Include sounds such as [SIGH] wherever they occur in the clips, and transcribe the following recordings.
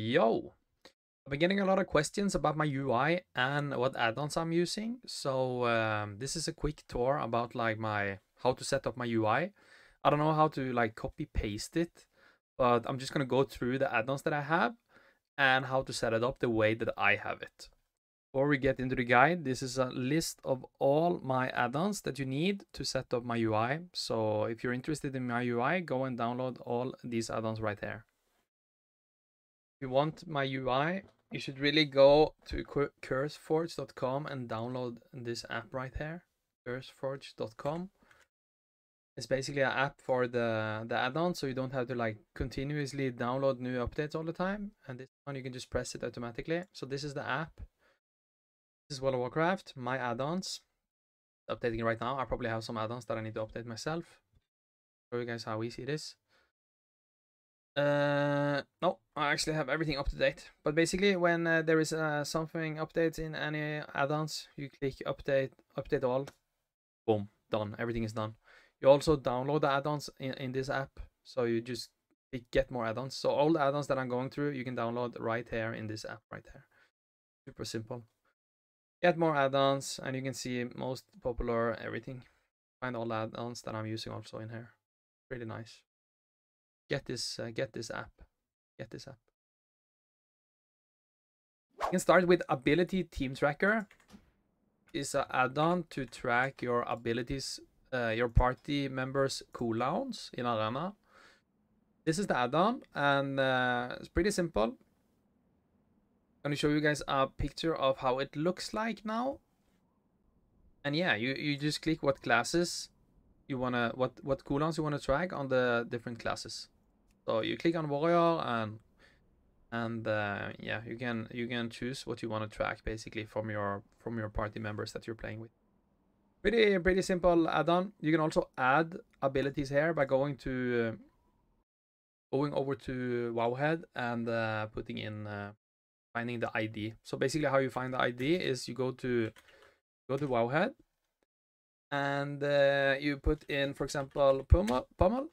Yo! I've been getting a lot of questions about my UI and what add-ons I'm using. So um, this is a quick tour about like my how to set up my UI. I don't know how to like copy paste it, but I'm just gonna go through the add-ons that I have and how to set it up the way that I have it. Before we get into the guide, this is a list of all my add-ons that you need to set up my UI. So if you're interested in my UI, go and download all these add-ons right there. You want my UI, you should really go to curseforge.com and download this app right here, curseforge.com. It's basically an app for the, the add-on, so you don't have to like continuously download new updates all the time. And this one, you can just press it automatically. So this is the app. This is World of Warcraft, my add-ons. Updating right now. I probably have some add-ons that I need to update myself. Show you guys how easy it is. Uh, no, I actually have everything up to date. But basically, when uh, there is uh, something updates in any add-ons, you click update, update all. Boom, done. Everything is done. You also download the add-ons in, in this app. So you just click get more add-ons. So all the add-ons that I'm going through, you can download right here in this app right there. Super simple get more add-ons and you can see most popular everything find all the add-ons that i'm using also in here really nice get this uh, get this app. Get this app. You can start with ability team tracker. Is an add-on to track your abilities uh, your party members cooldowns in arena. This is the add-on and uh, it's pretty simple. I'm going to show you guys a picture of how it looks like now. And yeah, you, you just click what classes you want to, what, what cooldowns you want to track on the different classes. So you click on warrior and, and uh, yeah, you can, you can choose what you want to track basically from your, from your party members that you're playing with. Pretty, pretty simple add-on. You can also add abilities here by going to, uh, going over to Wowhead and uh, putting in uh, finding the ID. So basically how you find the ID is you go to go to Wowhead and uh, you put in, for example, Pummel, Pummel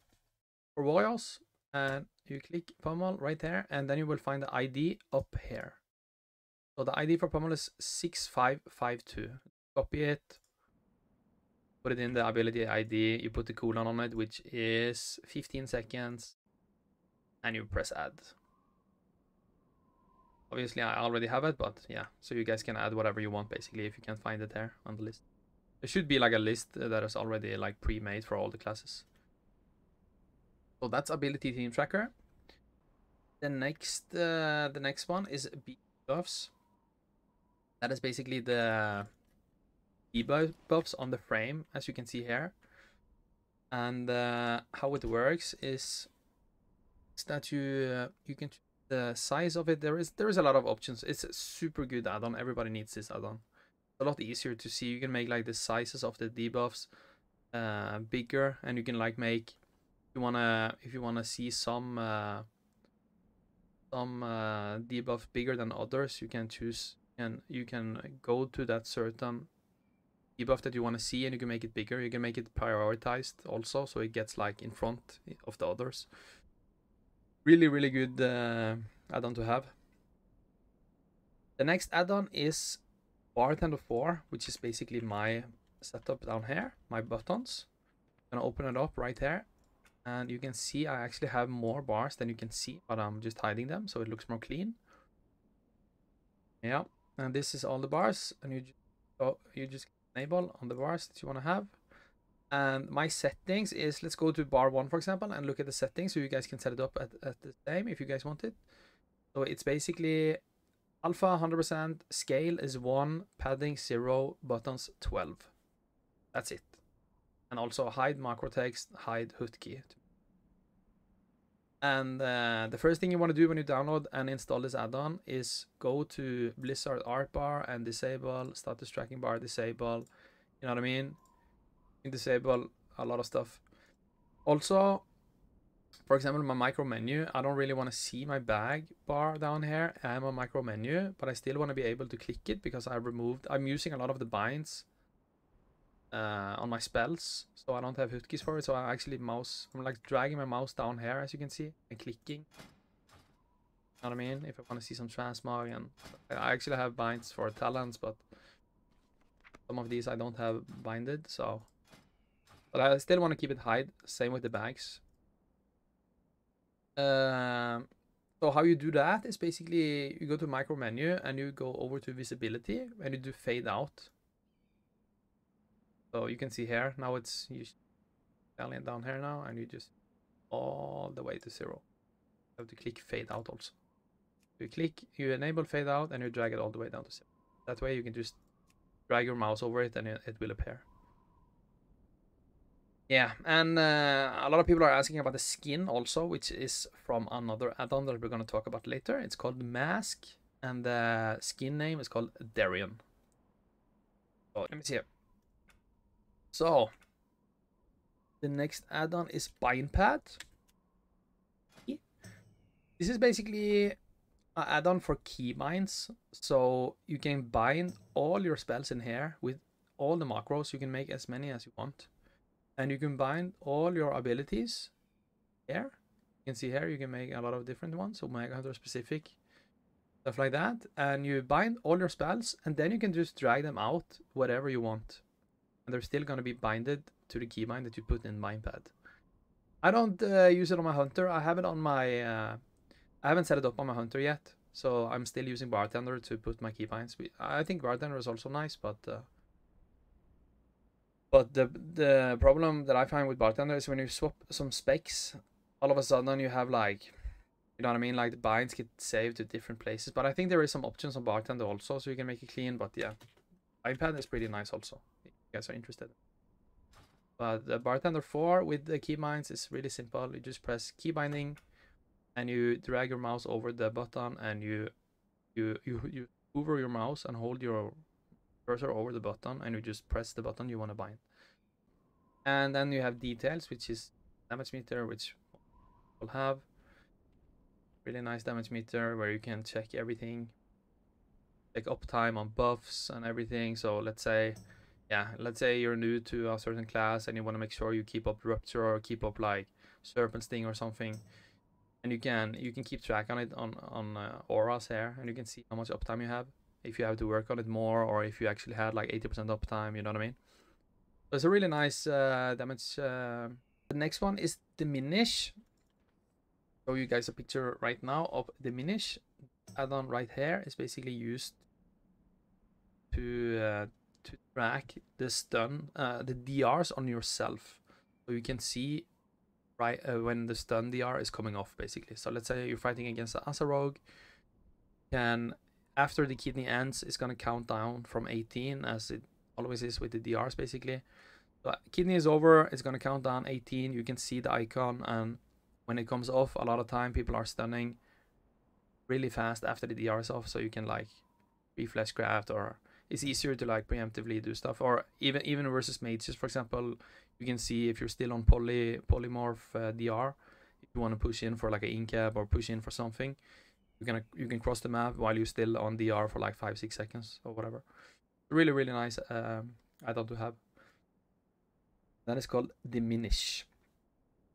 for Warriors and you click Pummel right there and then you will find the ID up here. So the ID for Pummel is 6552. Copy it, put it in the ability ID, you put the cooldown on it, which is 15 seconds, and you press add. Obviously, I already have it, but yeah. So you guys can add whatever you want, basically, if you can find it there on the list. There should be like a list that is already like pre-made for all the classes. So that's ability team tracker. The next, uh, the next one is buffs. That is basically the buffs on the frame, as you can see here. And uh, how it works is, is that you uh, you can the size of it there is there is a lot of options it's a super good add-on everybody needs this add-on a lot easier to see you can make like the sizes of the debuffs uh bigger and you can like make you wanna if you wanna see some uh some uh debuff bigger than others you can choose and you can go to that certain debuff that you want to see and you can make it bigger. You can make it prioritized also so it gets like in front of the others. Really really good uh, add-on to have. The next add-on is bartender 4 which is basically my setup down here my buttons. I'm gonna open it up right here and you can see i actually have more bars than you can see but i'm just hiding them so it looks more clean. Yeah and this is all the bars and you just, oh, you just enable on the bars that you want to have. And my settings is let's go to bar one for example and look at the settings so you guys can set it up at, at the same if you guys want it. So it's basically alpha 100% scale is 1 padding 0 buttons 12 that's it. And also hide macro text hide hotkey and uh, the first thing you want to do when you download and install this add-on is go to blizzard art bar and disable status tracking bar disable you know what i mean disable a lot of stuff. Also, for example, my micro menu, I don't really want to see my bag bar down here. I am a micro menu, but I still want to be able to click it because I removed, I'm using a lot of the binds uh, on my spells, so I don't have hotkeys for it. So I actually mouse, I'm like dragging my mouse down here, as you can see, and clicking. You know what I mean? If I want to see some transmog and I actually have binds for talents, but some of these I don't have binded, so but I still want to keep it hide. Same with the bags. Um, so how you do that is basically you go to micro menu and you go over to visibility and you do fade out. So you can see here now it's you down here now and you just all the way to zero. You have to click fade out also. You click, you enable fade out and you drag it all the way down to zero. That way you can just drag your mouse over it and it, will appear. Yeah, and uh, a lot of people are asking about the skin also, which is from another add-on that we're going to talk about later. It's called Masque, and the skin name is called Darion. So let me see here. So, the next add-on is Bindpad. This is basically an add-on for keybinds. So you can bind all your spells in here with all the macros. You can make as many as you want and you can bind all your abilities here. You can see here you can make a lot of different ones, so Mega Hunter specific, stuff like that. And you bind all your spells, and then you can just drag them out whatever you want. And they're still going to be binded to the keybind that you put in Bindpad. I don't uh, use it on my Hunter. I have it on my... Uh, I haven't set it up on my Hunter yet, so I'm still using Bartender to put my keybinds. I think Bartender is also nice, but... Uh, but the the problem that I find with bartender is when you swap some specs, all of a sudden you have like, you know what I mean? Like the binds get saved to different places. But I think there is some options on bartender also, so you can make it clean. But yeah, iPad is pretty nice also. Guys are interested. But the bartender 4 with the keybinds is really simple. You just press key binding, and you drag your mouse over the button, and you you you you hover your mouse and hold your cursor over the button and you just press the button you want to bind. And then you have details, which is damage meter, which will have really nice damage meter where you can check everything, like uptime on buffs and everything. So let's say, yeah, let's say you're new to a certain class and you want to make sure you keep up rupture or keep up like serpent sting or something and you can you can keep track on it on on uh, auras here and you can see how much uptime you have if you have to work on it more or if you actually had like 80% uptime, you know what I mean? So it's a really nice uh, damage. Uh, the next one is Diminish. Show you guys a picture right now of Diminish. Add-on right here is basically used to uh, to track the stun, uh, the DRs on yourself. So you can see right uh, when the stun DR is coming off basically. So let's say you're fighting against an Asa Rogue, can after the kidney ends, it's gonna count down from 18 as it always is with the DRs basically. So kidney is over, it's gonna count down 18. You can see the icon, and when it comes off, a lot of time people are stunning really fast after the DR is off, so you can like reflex craft or it's easier to like preemptively do stuff or even even versus mages for example you can see if you're still on poly polymorph uh, dr if you want to push in for like an incap or push in for something you can you can cross the map while you're still on DR for like five six seconds or whatever. Really really nice um, add-on to have. That is called diminish,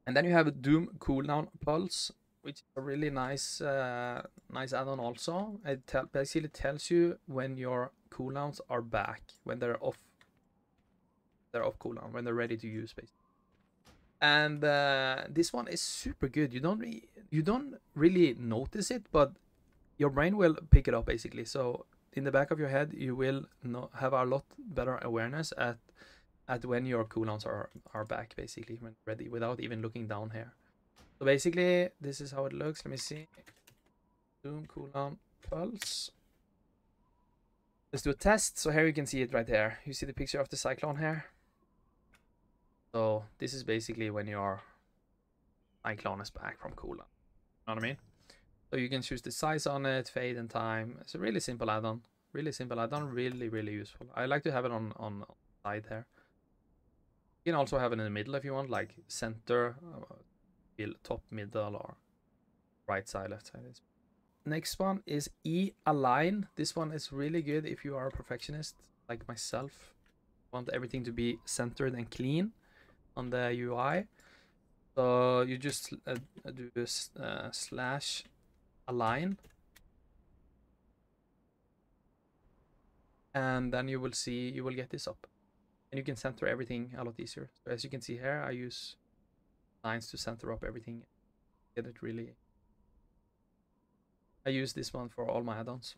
and then you have a Doom cooldown pulse, which is a really nice uh, nice add-on also. It basically tells you when your cooldowns are back, when they're off. They're off cooldown when they're ready to use basically and uh, this one is super good. You don't re- you don't really notice it, but your brain will pick it up basically. So in the back of your head, you will have a lot better awareness at at when your cooldowns are are back basically when ready without even looking down here. So basically, this is how it looks. Let me see. Doom cooldown pulse. Let's do a test. So here you can see it right there. You see the picture of the cyclone here. So this is basically when your Cyclone is back from cooldown. You know what I mean? So you can choose the size on it, fade and time. It's a really simple add-on. Really simple add-on, really, really useful. I like to have it on, on side there. You can also have it in the middle if you want, like center, uh, uh, top, middle, or right side, left side. Next one is eAlign. This one is really good if you are a perfectionist, like myself. Want everything to be centered and clean on the UI. So you just uh, do this uh, slash align. And then you will see, you will get this up. And you can center everything a lot easier. So as you can see here, I use lines to center up everything. Get it really... I use this one for all my add-ons.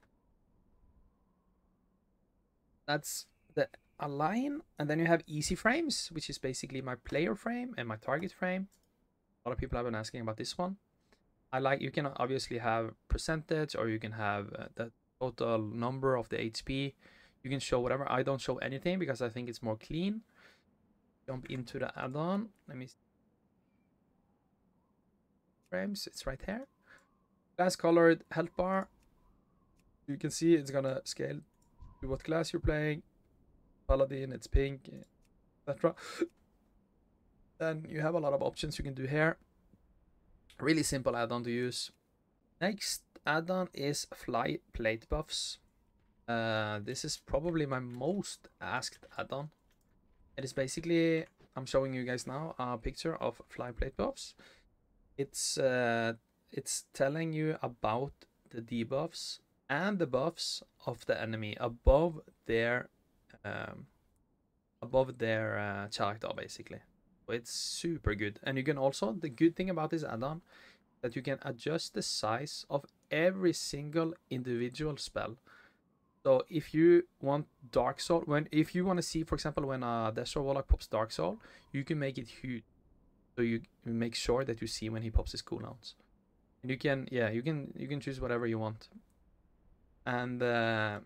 That's the align. And then you have easy frames, which is basically my player frame and my target frame. A lot of people have been asking about this one. I like, you can obviously have percentage or you can have uh, the total number of the HP. You can show whatever. I don't show anything because I think it's more clean. Jump into the add-on. Let me. Frames. It's right here. Class colored health bar. You can see it's gonna scale to what class you're playing. Paladin, it's pink, etc. [GASPS] Then you have a lot of options you can do here. Really simple add-on to use. Next add-on is fly plate buffs. Uh, this is probably my most asked add-on. It is basically, I'm showing you guys now a picture of fly plate buffs. It's uh, it's telling you about the debuffs and the buffs of the enemy above their um, above their uh, character basically. It's super good, and you can also the good thing about this add-on that you can adjust the size of every single individual spell. So if you want Dark Soul, when if you want to see, for example, when a Destroy Warlock pops Dark Soul, you can make it huge. So you make sure that you see when he pops his cooldowns. And you can, yeah, you can you can choose whatever you want. And uh,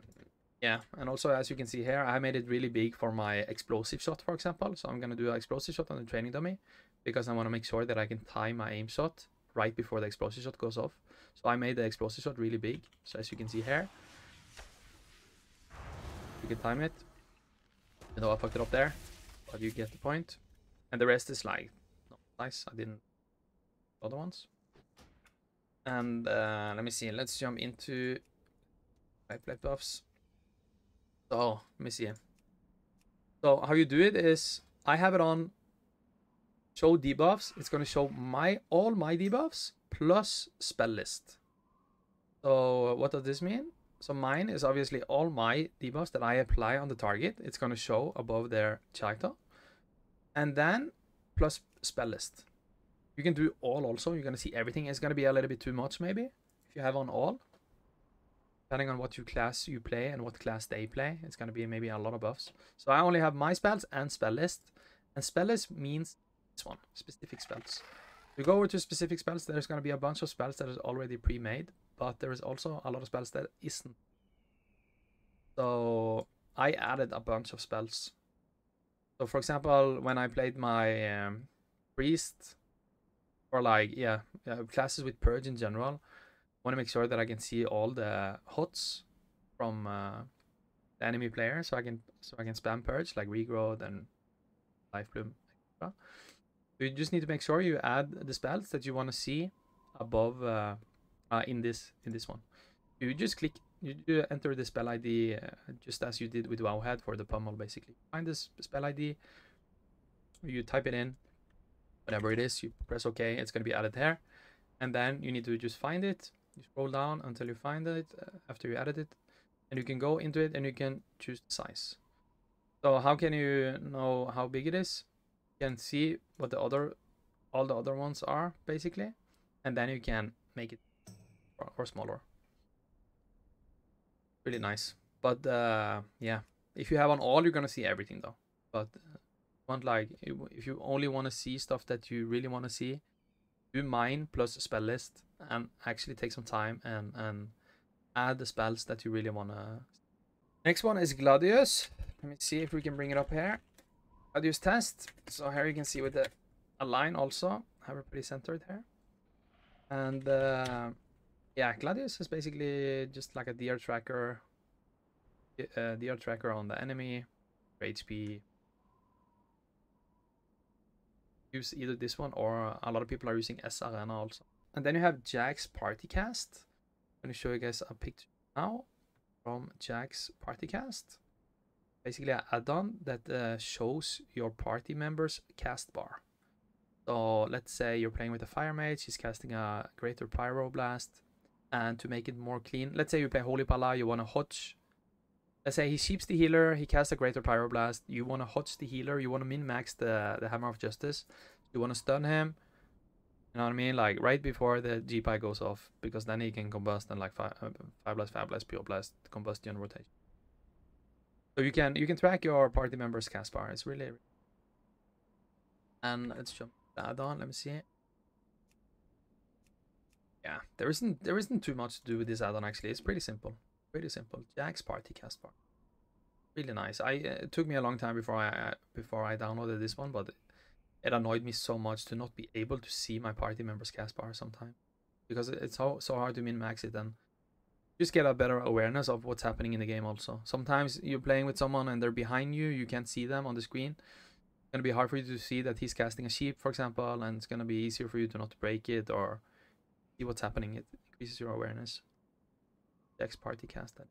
yeah, and also as you can see here, I made it really big for my explosive shot, for example. So I'm gonna do an explosive shot on the training dummy because I want to make sure that I can time my aim shot right before the explosive shot goes off. So I made the explosive shot really big. So as you can see here, you can time it. You know I fucked it up there, but you get the point. And the rest is like, nice. I didn't other ones. And uh, let me see. Let's jump into my plate buffs. So let me see. So how you do it is I have it on show debuffs. It's gonna show my all my debuffs plus spell list. So what does this mean? So mine is obviously all my debuffs that I apply on the target. It's going to show above their character. And then plus spell list. You can do all also. You're going to see everything. It's going to be a little bit too much maybe if you have on all. Depending on what you class you play and what class they play, it's going to be maybe a lot of buffs. So I only have my spells and spell list. And spell list means this one, specific spells. You go over to specific spells, there's going to be a bunch of spells that is already pre-made but there is also a lot of spells that isn't. So I added a bunch of spells. So for example, when I played my um, priest, or like yeah, yeah, classes with purge in general, want to make sure that I can see all the HOTS from uh, the enemy player, so I can so I can spam purge like regrowth and life bloom. You just need to make sure you add the spells that you want to see above uh, uh, in this in this one. You just click, you enter the spell ID uh, just as you did with Wowhead for the pummel, basically. Find this spell ID, you type it in, whatever it is, you press OK, it's going to be added there. And then you need to just find it, you scroll down until you find it uh, after you added it. And you can go into it and you can choose the size. So how can you know how big it is? You can see what the other, all the other ones are, basically. And then you can make it or smaller. Really nice. But uh, yeah, if you have on all, you're gonna see everything though. But uh, want like if you only want to see stuff that you really want to see, do mine plus spell list and actually take some time and and add the spells that you really wanna. Next one is Gladius. Let me see if we can bring it up here. Gladius test. So here you can see with the align also. Have it pretty centered here. And uh, yeah, Gladius is basically just like a DR tracker, uh, DR tracker on the enemy, HP. Use either this one or a lot of people are using sArena also. And then you have JaxPartyCast. I'm going to show you guys a picture now from Jack's Partycast. Basically an add-on that uh, shows your party members cast bar. So let's say you're playing with a fire mage, he's casting a greater pyroblast and to make it more clean. Let's say you play Holy Pala, you want to hodge. Let's say he sheeps the healer, he casts a Greater Pyroblast. You want to hodge the healer, you want to min max the, the Hammer of Justice. You want to stun him. You know what I mean? Like right before the GPI goes off, because then he can combust and like five, uh, five blast, five blast, Pyroblast, combustion rotation. So you can you can track your party members' cast bar. It's really and let's jump that on. Let me see. Yeah, there isn't there isn't too much to do with this add-on actually. It's pretty simple, pretty simple. Jax party cast bar, really nice. I uh, it took me a long time before I before I downloaded this one, but it annoyed me so much to not be able to see my party members cast bar sometimes because it's so so hard to min max it and just get a better awareness of what's happening in the game also. Sometimes you're playing with someone and they're behind you, you can't see them on the screen it's to be hard for you to see that he's casting a sheep, for example, and it's to be easier for you to not break it or see what's happening. It increases your awareness. X party cast that.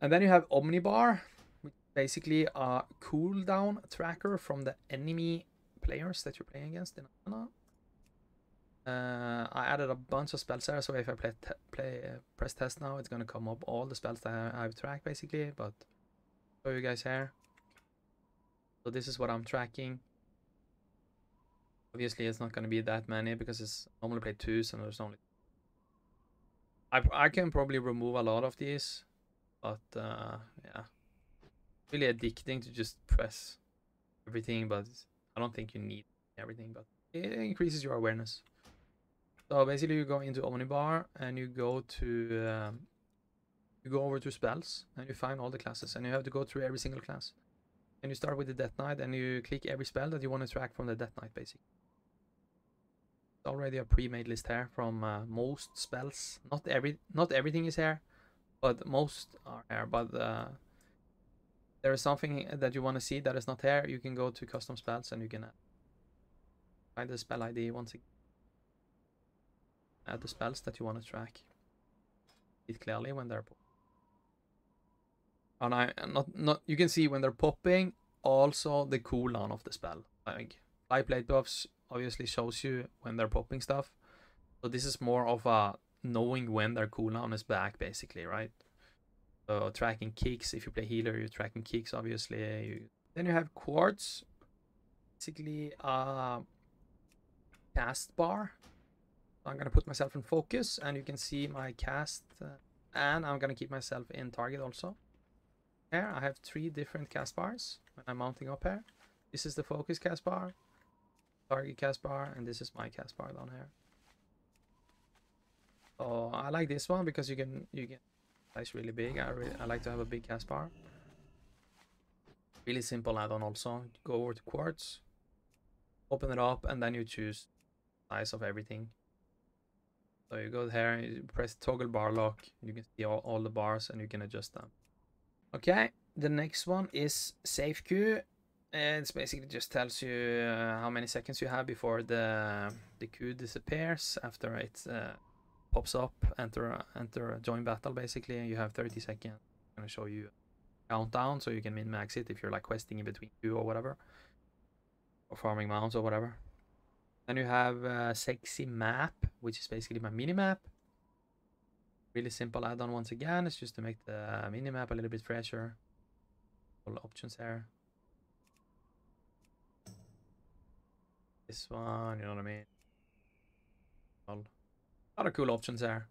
And then you have Omnibar, which basically a cooldown tracker from the enemy players that you're playing against in Arena. Uh, I added a bunch of spells there, so if I play, play uh, press test now, it's gonna come up all the spells that I, I've tracked basically. But show you guys here. So this is what I'm tracking. Obviously, it's not going to be that many because it's normally play two, so there's only. I I can probably remove a lot of these, but uh, yeah, really addicting to just press everything. But I don't think you need everything, but it increases your awareness. So basically, you go into Omnibar and you go to um, you go over to spells and you find all the classes, and you have to go through every single class. And you start with the Death Knight and you click every spell that you want to track from the Death Knight basically. Already a pre-made list here from uh, most spells. Not every not everything is here, but most are here. But uh, there is something that you want to see that is not here, you can go to custom spells and you can find the spell ID once again. Add the spells that you want to track. It clearly when they're and I not not you can see when they're popping also the cooldown of the spell. Like fly plate buffs obviously shows you when they're popping stuff. So this is more of a knowing when their cooldown is back basically, right? So tracking kicks, if you play healer, you're tracking kicks obviously. You... Then you have quartz, basically a cast bar. I'm gonna put myself in focus and you can see my cast uh, and I'm gonna keep myself in target also. Here I have three different cast bars when I'm mounting up here. This is the focus cast bar, target cast bar, and this is my cast bar down here. Oh, I like this one because you can you can it's really big. I really, I like to have a big cast bar. Really simple add-on also. Go over to quartz, open it up, and then you choose size of everything. So you go there, you press toggle bar lock, you can see all, all the bars and you can adjust them. Okay, the next one is safe queue. And it's basically just tells you uh, how many seconds you have before the the queue disappears after it uh, pops up. Enter enter join battle. Basically, and you have 30 seconds. I'm gonna show you countdown so you can min max it if you're like questing in between queue or whatever, or farming mounts or whatever. Then you have uh, sexy map, which is basically my mini map really simple add-on once again. It's just to make the mini map a little bit fresher. All options there. This one, you know what I mean? A lot of cool options there.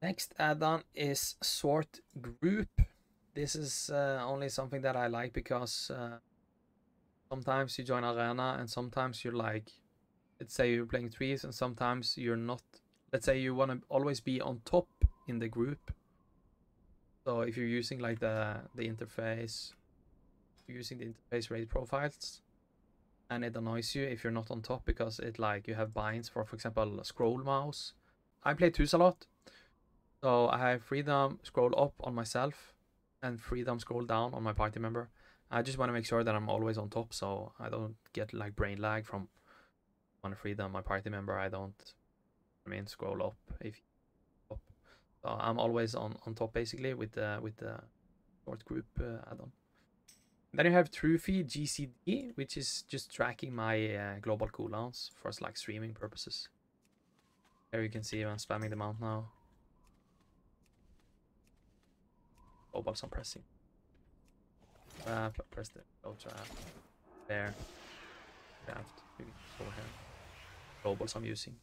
Next add-on is sort group. This is uh, only something that I like because uh, sometimes you join arena and sometimes you're like let's say you're playing trees and sometimes you're not let's say you want to always be on top in the group so if you're using like the the interface using the interface rate profiles and it annoys you if you're not on top because it like you have binds for for example scroll mouse. I play twos a lot. So i have freedom scroll up on myself and freedom scroll down on my party member. I just want to make sure that I'm always on top so I don't get like brain lag from one freedom my party member. I don't I mean scroll up if. So I'm always on on top basically with the with the sort group uh, add-on. Then you have TrufiGCD, which is just tracking my uh, global cooldowns for like streaming purposes. Here you can see I'm spamming them out now. Global's I'm pressing. Trap, press the trap. There. Draft. Over here. Globals I'm using.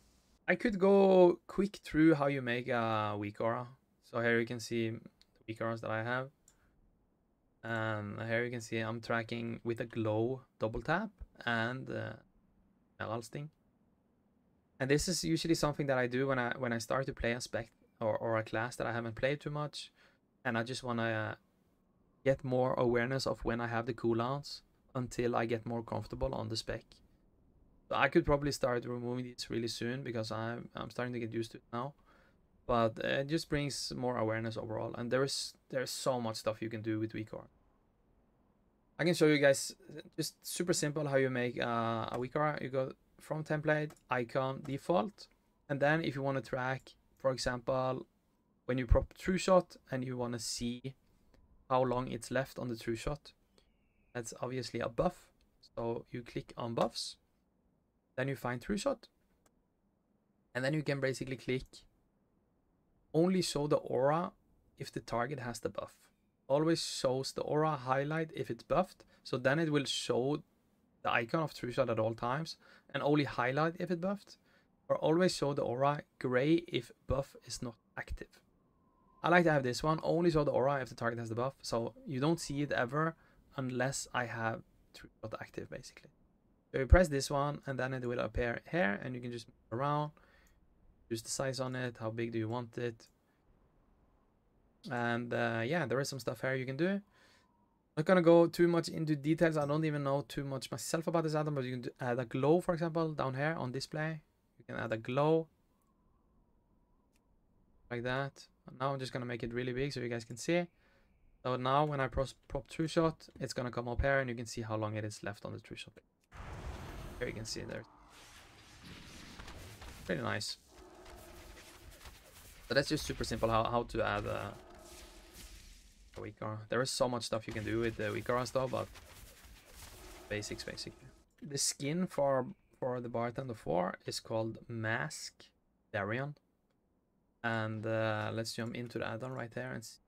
I could go quick through how you make a weak aura. So here you can see the weak auras that I have. And here you can see I'm tracking with a glow double tap and uh, sting. And this is usually something that I do when I when I start to play a spec or, or a class that I haven't played too much, and I just want to uh, get more awareness of when I have the cooldowns until I get more comfortable on the spec. I could probably start removing these really soon because I'm I'm starting to get used to it now. But it just brings more awareness overall, and there is there's so much stuff you can do with weak. I can show you guys just super simple how you make uh, a weak. You go from template, icon, default, and then if you want to track, for example, when you prop true shot and you want to see how long it's left on the true shot, that's obviously a buff. So you click on buffs, then you find true shot, and then you can basically click only show the aura if the target has the buff always shows the aura highlight if it's buffed. So then it will show the icon of true shot at all times and only highlight if it's buffed. Or always show the aura gray if buff is not active. I like to have this one, only show the aura if the target has the buff. So you don't see it ever unless I have true shot active basically. So you press this one and then it will appear here and you can just move around. Use the size on it, how big do you want it and uh, yeah, there is some stuff here you can do. Not gonna go too much into details. I don't even know too much myself about this add-on, but you can add a glow, for example, down here on display. You can add a glow like that. Now I'm just gonna make it really big so you guys can see. So now when I press prop true shot, it's gonna come up here and you can see how long it is left on the true shot. Here you can see there. Pretty nice. So that's just super simple how, how to add uh, weak aura. There is so much stuff you can do with the weak aura stuff, but basics basically. The skin for for the bartender 4 is called Masque Darion. And uh, let's jump into the add-on right there and see.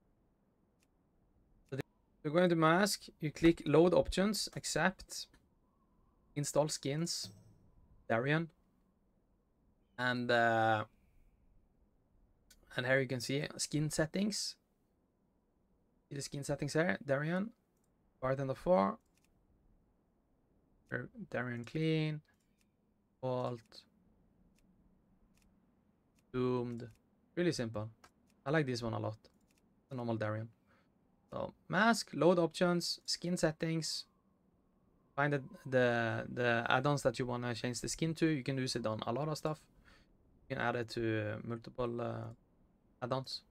So you're going to Masque, you click load options, accept, install skins, Darion. And uh, and here you can see skin settings See the skin settings here. Darion. Bartender 4. Darion clean. Vault. Doomed. Really simple. I like this one a lot. The normal Darion. So Masque, load options, skin settings. Find the the, the add-ons that you want to change the skin to. You can use it on a lot of stuff. You can add it to multiple uh, add-ons.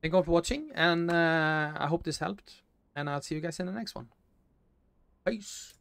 Thank you all for watching, and uh, I hope this helped. And I'll see you guys in the next one. Peace.